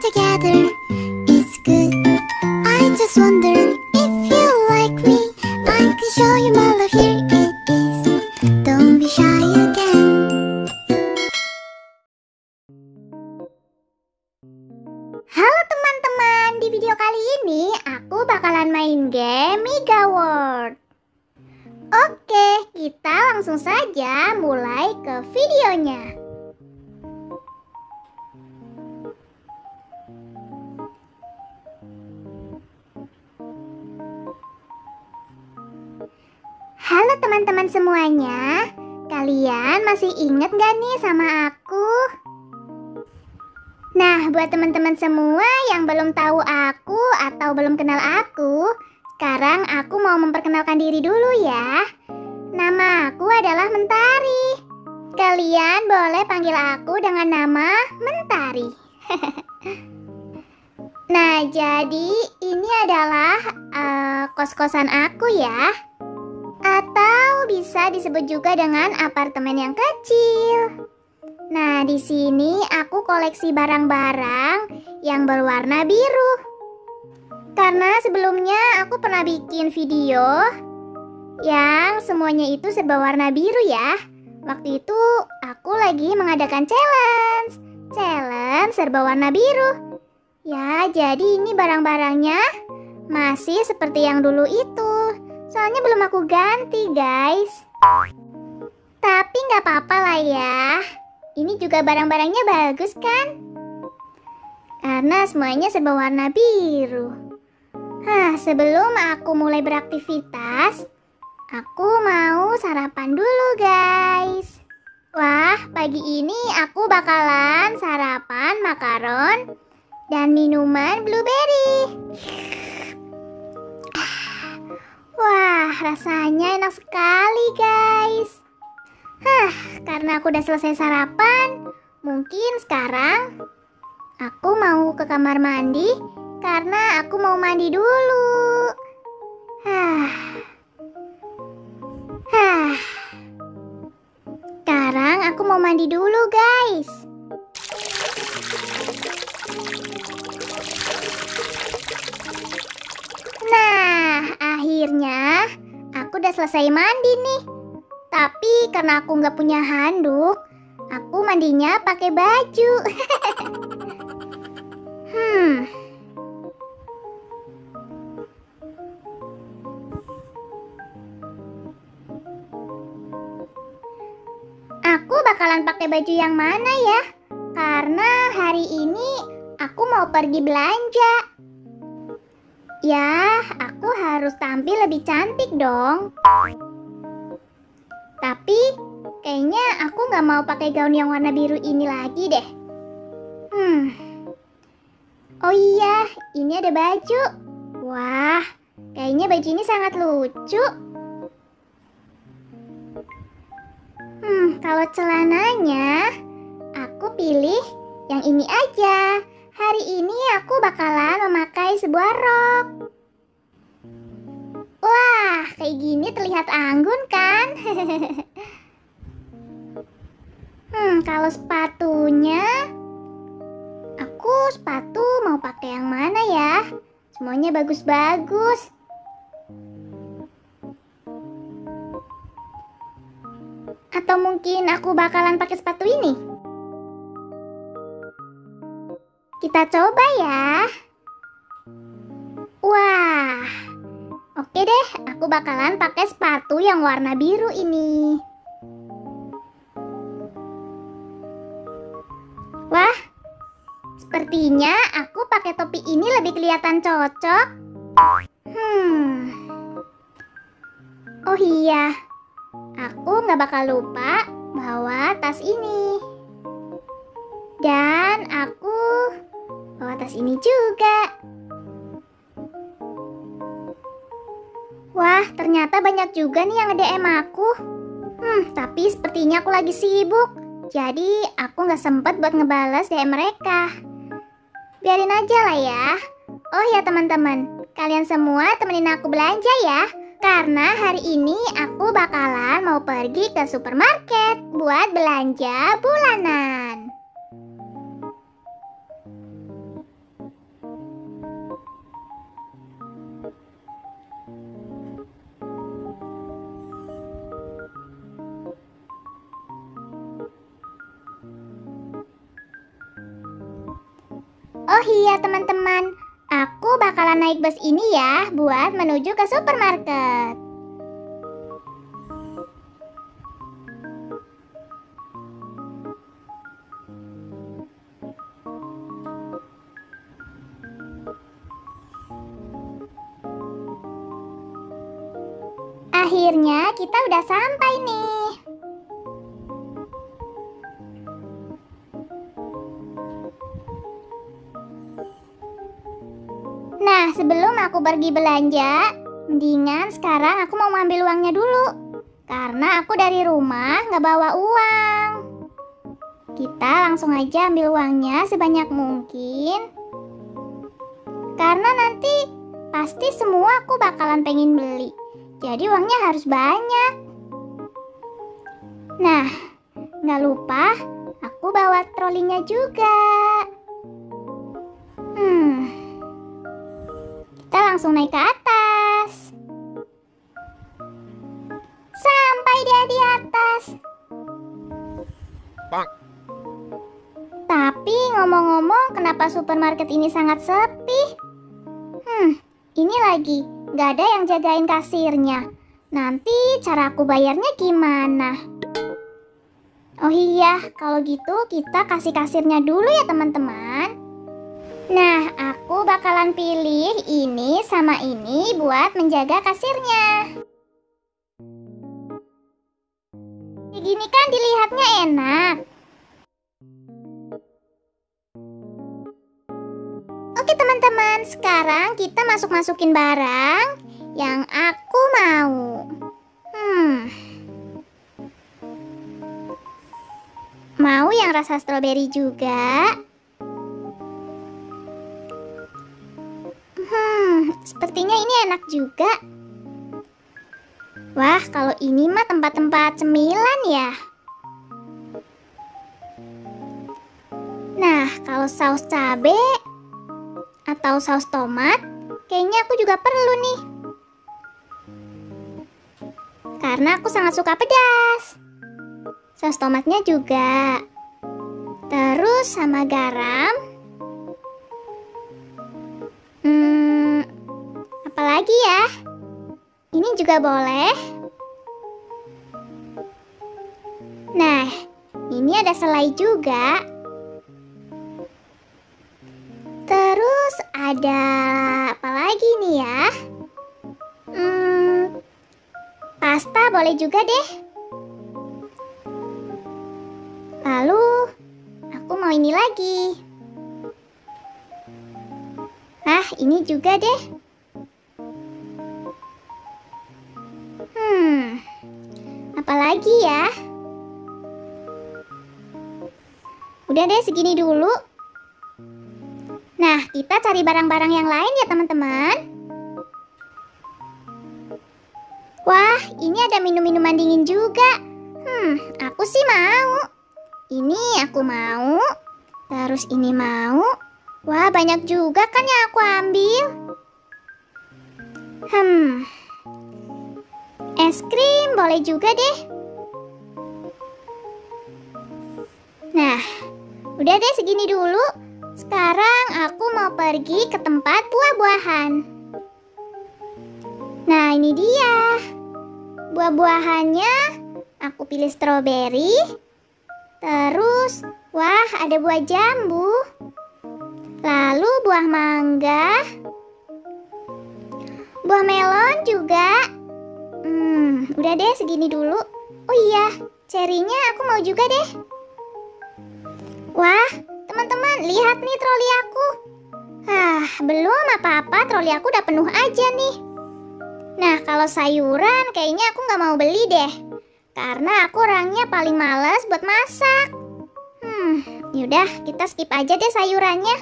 together is good. I just wonder teman-teman semuanya, kalian masih inget gak nih sama aku? Nah, buat teman-teman semua yang belum tahu aku atau belum kenal aku, sekarang aku mau memperkenalkan diri dulu ya. Nama aku adalah Mentari. Kalian boleh panggil aku dengan nama Mentari. nah, jadi ini adalah uh, kos-kosan aku ya. Atau bisa disebut juga dengan apartemen yang kecil. Nah, di sini aku koleksi barang-barang yang berwarna biru. Karena sebelumnya aku pernah bikin video yang semuanya itu serba warna biru ya. Waktu itu aku lagi mengadakan challenge. Challenge serba warna biru. Ya, jadi ini barang-barangnya masih seperti yang dulu itu. Soalnya belum aku ganti, guys. Tapi nggak apa-apa lah ya. Ini juga barang-barangnya bagus kan? Karena semuanya serba warna biru. Hah, sebelum aku mulai beraktivitas, aku mau sarapan dulu guys. Wah, pagi ini aku bakalan sarapan makaron dan minuman blueberry. Wah, rasanya enak sekali guys. Hah, karena aku udah selesai sarapan, mungkin sekarang aku mau ke kamar mandi karena aku mau mandi dulu. Hah. Hah. Sekarang aku mau mandi dulu, guys. Selesai mandi nih. Tapi karena aku nggak punya handuk, aku mandinya pakai baju. hmm. Aku bakalan pakai baju yang mana ya? Karena hari ini aku mau pergi belanja. Ya, aku harus tampil lebih cantik dong. Tapi kayaknya aku nggak mau pakai gaun yang warna biru ini lagi deh. Hmm. Oh iya, ini ada baju. Wah, kayaknya baju ini sangat lucu. Hmm, kalau celananya, aku pilih yang ini aja. Hari ini aku bakalan memakai sebuah rok. Wah, kayak gini terlihat anggun kan? hmm, kalau sepatunya, aku sepatu mau pakai yang mana ya? Semuanya bagus-bagus. Atau mungkin aku bakalan pakai sepatu ini? Kita coba ya. Wah, oke deh, aku bakalan pakai sepatu yang warna biru ini. Wah, sepertinya aku pakai topi ini lebih kelihatan cocok. Hmm. Oh iya, aku nggak bakal lupa bawa tas ini. Dan aku bawa tas ini juga. Wah, ternyata banyak juga nih yang nge-DM aku. Hmm, tapi sepertinya aku lagi sibuk. Jadi, aku nggak sempet buat ngebales DM mereka. Biarin aja lah ya. Oh ya teman-teman, kalian semua temenin aku belanja ya. Karena hari ini aku bakalan mau pergi ke supermarket buat belanja bulanan. Oh iya teman-teman, aku bakalan naik bus ini ya buat menuju ke supermarket. Akhirnya kita udah sampai nih. Nah, sebelum aku pergi belanja, mendingan sekarang aku mau ngambil uangnya dulu. Karena aku dari rumah nggak bawa uang. Kita langsung aja ambil uangnya sebanyak mungkin. Karena nanti pasti semua aku bakalan pengen beli. Jadi uangnya harus banyak. Nah, nggak lupa aku bawa trolinya juga. Langsung naik ke atas. Sampai dia di atas. Tapi ngomong-ngomong, kenapa supermarket ini sangat sepi? Hmm, ini lagi, nggak ada yang jagain kasirnya. Nanti cara aku bayarnya gimana? Oh iya, kalau gitu kita kasih kasirnya dulu ya teman-teman. Nah, aku bakalan pilih ini sama ini buat menjaga kasirnya. Begini kan dilihatnya enak. Oke teman-teman, sekarang kita masuk-masukin barang yang aku mau. Hmm. Mau yang rasa stroberi juga? Enak juga. Wah, kalau ini mah tempat-tempat cemilan ya. Nah, kalau saus cabe atau saus tomat, kayaknya aku juga perlu nih. Karena aku sangat suka pedas. Saus tomatnya juga. Terus sama garam. Ini juga boleh. Nah, ini ada selai juga. Terus ada apa lagi nih ya? Hmm, pasta boleh juga deh. Lalu, aku mau ini lagi. Ah, ini juga deh. Apalagi ya? Udah deh, segini dulu. Nah, kita cari barang-barang yang lain ya, teman-teman. Wah, ini ada minum-minuman dingin juga. Hmm, aku sih mau. Ini aku mau. Terus ini mau. Wah, banyak juga kan yang aku ambil. Hmm. Es krim boleh juga deh. Nah, udah deh segini dulu. Sekarang aku mau pergi ke tempat buah-buahan. Nah, ini dia. Buah-buahannya aku pilih stroberi. Terus, wah, ada buah jambu. Lalu buah mangga. Buah melon juga. Hmm, udah deh segini dulu. Oh iya, cerinya aku mau juga deh. Wah, teman-teman, lihat nih troli aku. Ah, belum apa-apa, troli aku udah penuh aja nih. Nah, kalau sayuran kayaknya aku nggak mau beli deh. Karena aku orangnya paling males buat masak. Hmm, yaudah kita skip aja deh sayurannya.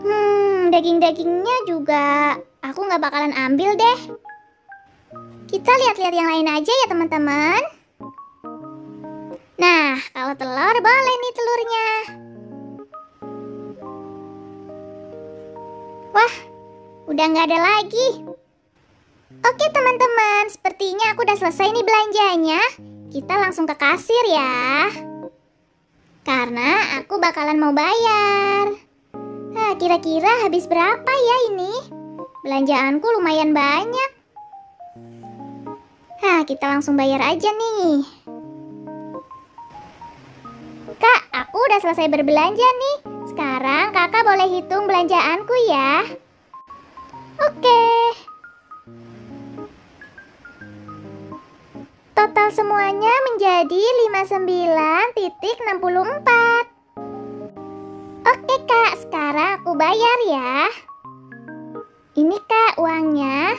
Hmm, daging-dagingnya juga aku nggak bakalan ambil deh. Kita lihat-lihat yang lain aja ya teman-teman. Nah, kalau telur boleh nih telurnya. Wah, udah nggak ada lagi. Oke teman-teman, sepertinya aku udah selesai nih belanjanya. Kita langsung ke kasir ya. karena aku bakalan mau bayar. Hah, kira-kira habis berapa ya ini? Belanjaanku lumayan banyak. Hah, kita langsung bayar aja nih. Kak, aku udah selesai berbelanja nih. Sekarang kakak boleh hitung belanjaanku ya. Oke. Total semuanya menjadi 59.64. Oke kak, sekarang aku bayar ya. Ini kak uangnya.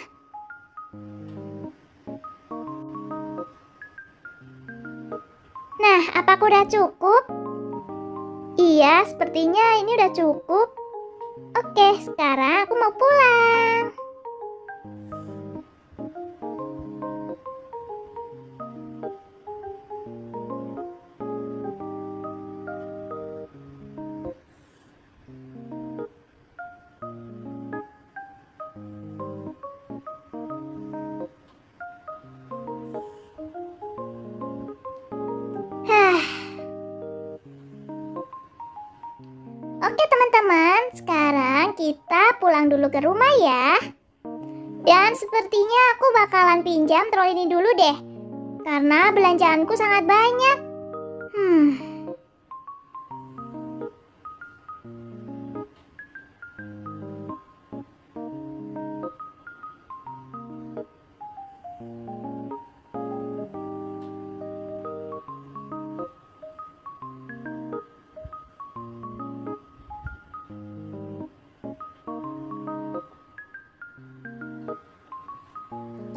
Nah, apa aku udah cukup? Iya, sepertinya ini udah cukup. Oke, sekarang aku mau pulang. Oke teman-teman, sekarang kita pulang dulu ke rumah ya. Dan sepertinya aku bakalan pinjam troli ini dulu deh. Karena belanjaanku sangat banyak.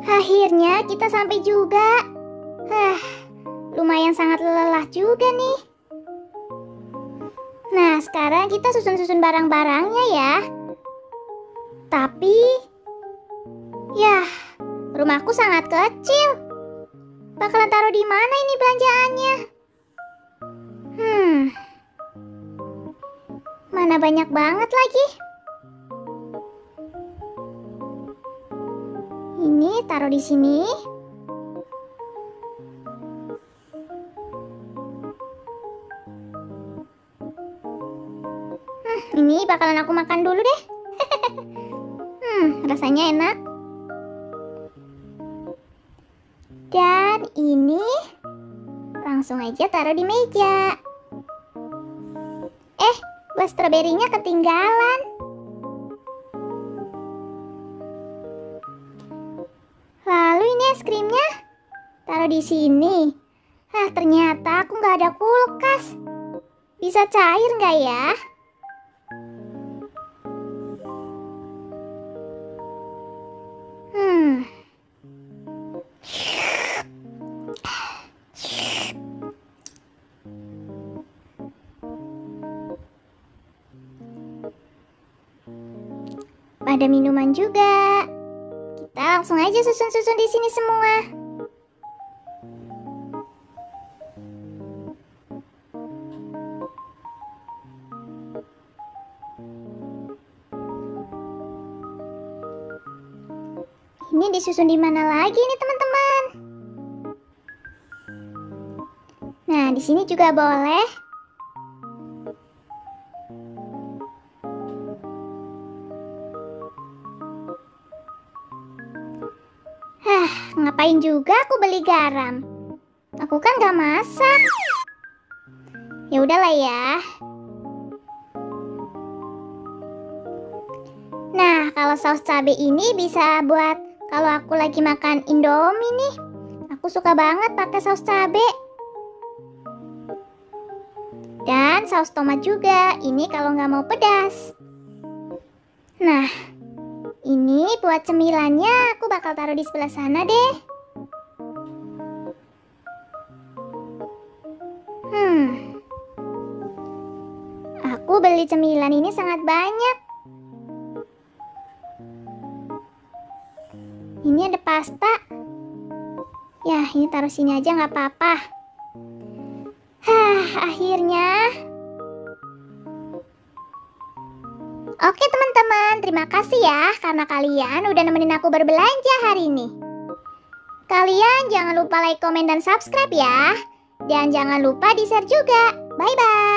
Akhirnya kita sampai juga. Hah, lumayan sangat lelah juga nih. Nah, sekarang kita susun-susun barang-barangnya ya. Tapi, ya, rumahku sangat kecil. Bakalan taruh di mana ini belanjaannya? Hmm, mana banyak banget lagi. Taruh di sini. Hmm, ini bakalan aku makan dulu deh. hmm, rasanya enak. Dan ini langsung aja taruh di meja. Eh, buah stroberinya ketinggalan. Di sini. Hah, ternyata aku nggak ada kulkas. Bisa cair nggak ya? Hmm. Ada minuman juga. Kita langsung aja susun-susun di sini semua. Disusun di mana lagi nih teman-teman? Nah, di sini juga boleh. Hah, ngapain juga aku beli garam? Aku kan gak masak. Ya udahlah ya. Nah, kalau saus cabai ini bisa buat kalau aku lagi makan Indomie nih. Aku suka banget pakai saus cabai. Dan saus tomat juga. Ini kalau nggak mau pedas. Nah, ini buat cemilannya aku bakal taruh di sebelah sana deh. Hmm. Aku beli cemilan ini sangat banyak. Ini ada pasta. Ya, ini taruh sini aja nggak apa-apa. Hah, akhirnya. Oke teman-teman, terima kasih ya karena kalian udah nemenin aku berbelanja hari ini. Kalian jangan lupa like, komen, dan subscribe ya. Dan jangan lupa di share juga. Bye-bye.